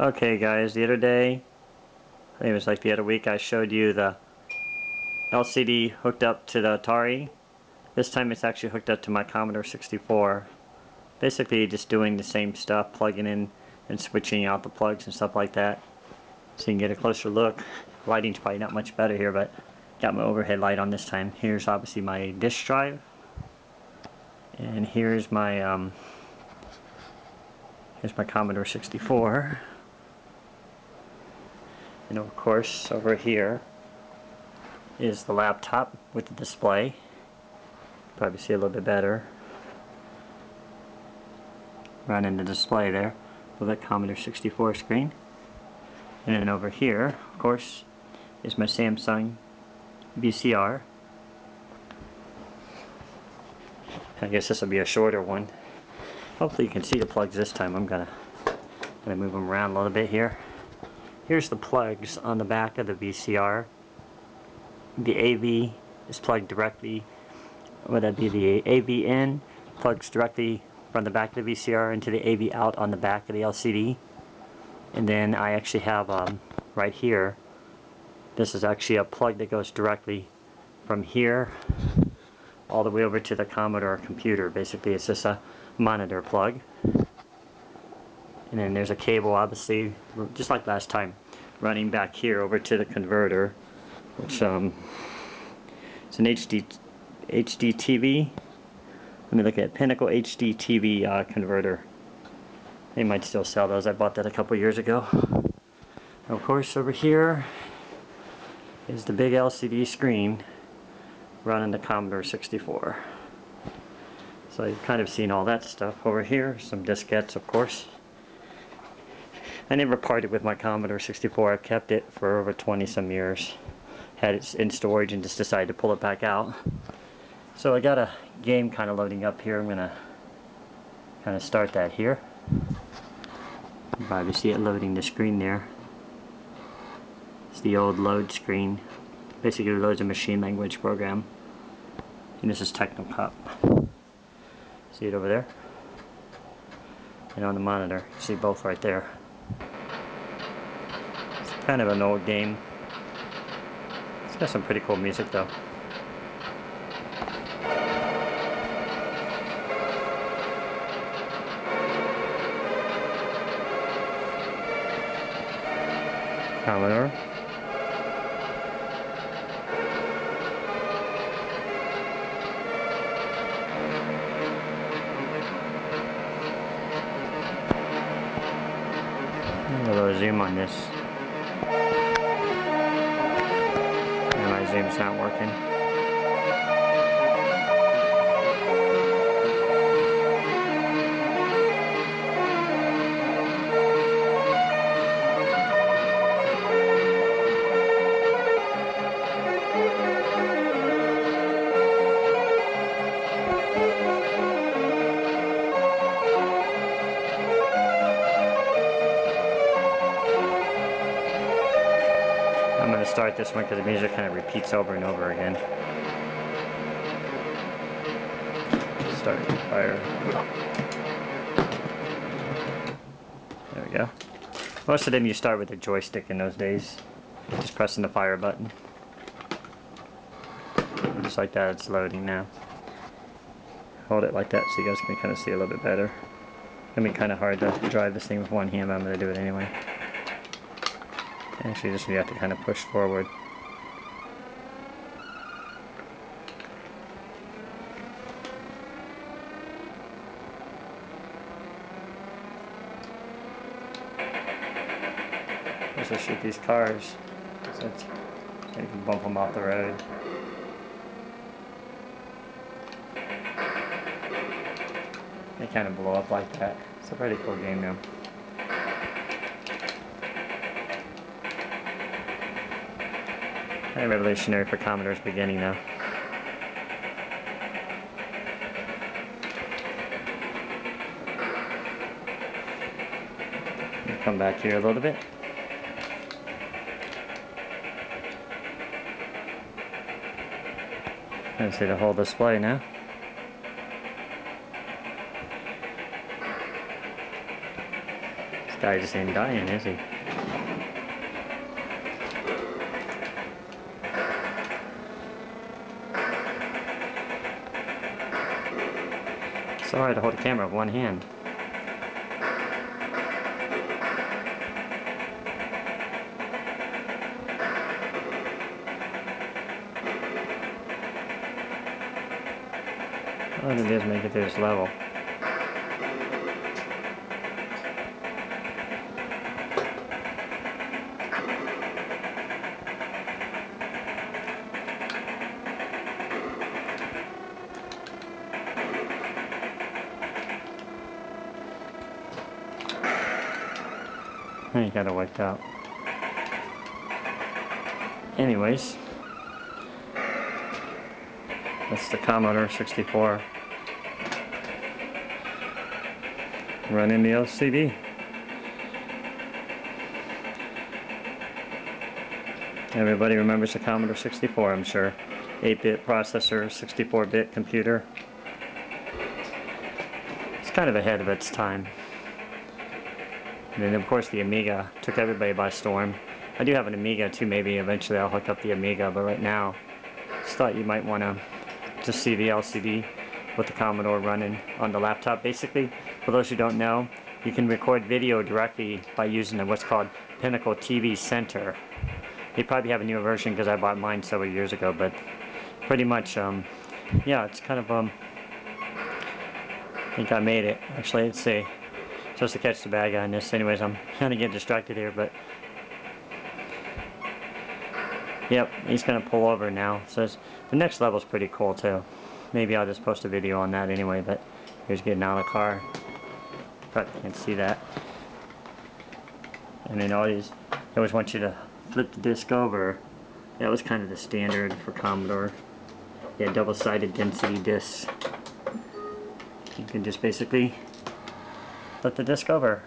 Okay guys, the other day, I think it was like the other week, I showed you the LCD hooked up to the Atari. This time it's actually hooked up to my Commodore 64. Basically just doing the same stuff, plugging in and switching out the plugs and stuff like that. So you can get a closer look. Lighting's probably not much better here, but got my overhead light on this time. Here's obviously my disk drive. And here's my um, here's my Commodore 64. And of course over here is the laptop with the display. Probably see a little bit better. Running the display there with that Commodore 64 screen. And then over here, of course, is my Samsung VCR. I guess this will be a shorter one. Hopefully you can see the plugs this time. I'm gonna, gonna move them around a little bit here. Here's the plugs on the back of the VCR. The AV is plugged directly, would that be the AV in, plugs directly from the back of the VCR into the AV out on the back of the LCD. And then I actually have um, right here, this is actually a plug that goes directly from here all the way over to the Commodore computer. Basically it's just a monitor plug. And then there's a cable obviously, just like last time, running back here over to the converter, which um, it's an HD, HD TV. Let me look at Pinnacle HD TV uh, converter. They might still sell those. I bought that a couple years ago. Of course, over here is the big LCD screen running the Commodore 64. So you've kind of seen all that stuff over here. Some diskettes, of course. I never parted with my Commodore 64. I've kept it for over 20 some years. Had it in storage and just decided to pull it back out. So I got a game kind of loading up here. I'm going to kind of start that here. You probably see it loading the screen there. It's the old load screen. Basically loads a machine language program. And this is Techno Cop. See it over there? And on the monitor, see both right there. Kind of an old game. It's got some pretty cool music though. Commodore. Zoom on this. Zoom's not working. Start this one because the music kind of repeats over and over again. Start fire. There we go. Most of them you start with a joystick in those days. Just pressing the fire button. Just like that, it's loading now. Hold it like that so you guys can kind of see a little bit better. It's going to be kind of hard to drive this thing with one hand, but I'm going to do it anyway. Actually, just you have to kind of push forward. Just shoot these cars. So, you can bump them off the road. They kind of blow up like that. It's a pretty cool game though. Of revolutionary for Commodore's beginning though. Come back here a little bit. And see the whole display now. This guy just ain't dying, is he? It's alright to hold the camera with one hand. All it is make it to this level. I gotta wake up. Anyways, that's the Commodore 64 running the LCD. Everybody remembers the Commodore 64, I'm sure. 8-bit processor, 64-bit computer. It's kind of ahead of its time. And then of course the Amiga took everybody by storm. I do have an Amiga too, maybe eventually I'll hook up the Amiga, but right now, just thought you might want to just see the LCD with the Commodore running on the laptop. Basically, for those who don't know, you can record video directly by using what's called Pinnacle TV Center. They probably have a newer version because I bought mine several years ago, but pretty much, um, yeah, it's kind of, um, I think I made it. Actually, let's see. Supposed to catch the bad guy in this. Anyways, I'm kind of getting distracted here, but Yep, he's gonna pull over now. So the next level's pretty cool too. Maybe I'll just post a video on that anyway, but here's getting out of the car. Probably can't see that. And then these, they always want you to flip the disc over. That was kind of the standard for Commodore. Yeah, double-sided density discs. You can just basically flip the disc over.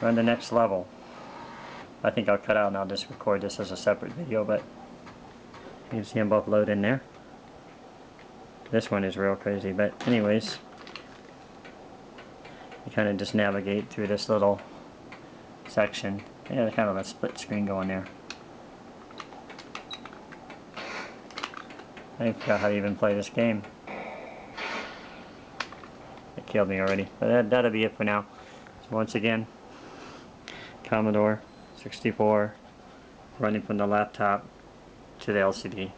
Run the next level. I think I'll cut out and I'll just record this as a separate video, but you can see them both load in there. This one is real crazy, but anyways, you kind of just navigate through this little section. Yeah, kind of a split screen going there. I forgot how to even play this game. Killed me already. But that, that'll be it for now. So once again, Commodore 64 running from the laptop to the LCD.